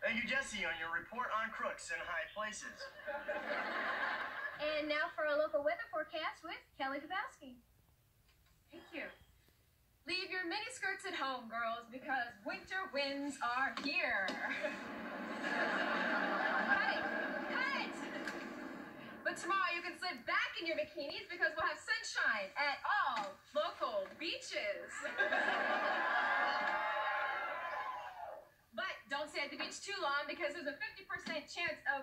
Thank you, Jesse, on your report on crooks in high places. And now for a local weather forecast with Kelly Kapowski. Thank you. Leave your mini skirts at home, girls, because winter winds are here. cut it! Cut! But tomorrow you can slip back in your bikinis because we'll have sunshine at all local beaches. but beach too long because there's a 50% chance of